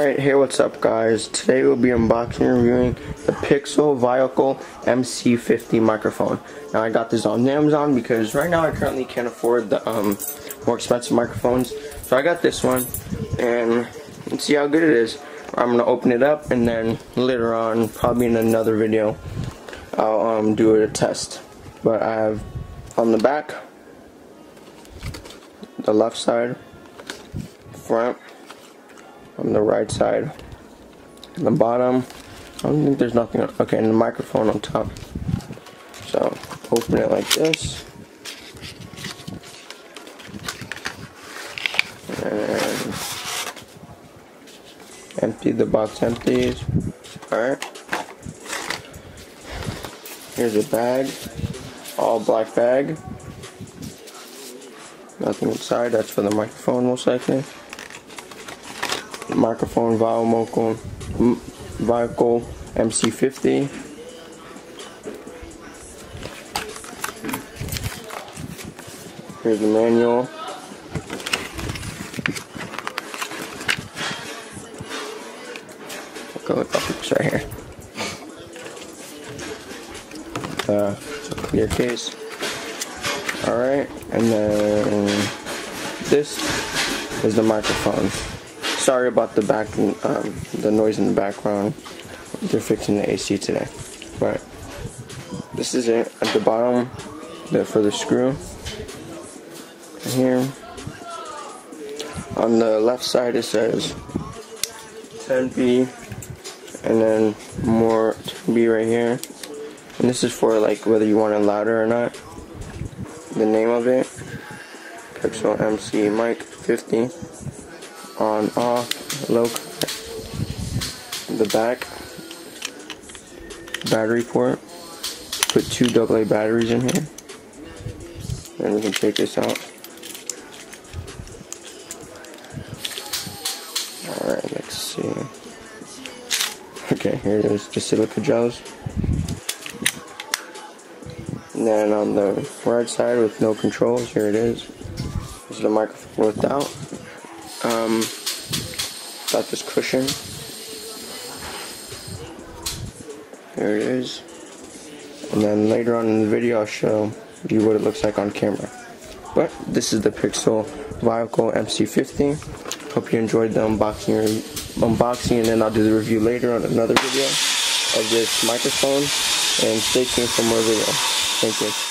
Alright, hey what's up guys. Today we'll be unboxing and reviewing the Pixel Voical MC50 microphone. Now I got this on Amazon because right now I currently can't afford the um, more expensive microphones. So I got this one and let's see how good it is. I'm going to open it up and then later on, probably in another video, I'll um, do a test. But I have on the back, the left side, front, on the right side. On the bottom, I don't think there's nothing. Okay, and the microphone on top. So open it like this. And empty the box empties. Alright. Here's a bag. All black bag. Nothing inside, that's for the microphone most likely microphone Voical, Voical MC50. Here's the manual. Go look up this right here. Uh, clear case. Alright, and then this is the microphone sorry about the back, um, the noise in the background. They're fixing the AC today, but this is it at the bottom. The for the screw here. On the left side it says 10B, and then more 10B right here. And this is for like whether you want it louder or not. The name of it, Pixel MC Mic 50 on off low the back. Battery port. Put two AA batteries in here. And we can take this out. Alright let's see. Okay here it is the silica gels. And then on the right side with no controls here it is. This is the microphone without um, got this cushion. There it is. And then later on in the video I'll show you what it looks like on camera. But this is the Pixel Voical MC50. Hope you enjoyed the unboxing unboxing and then I'll do the review later on another video of this microphone. And stay tuned for more videos. Thank you.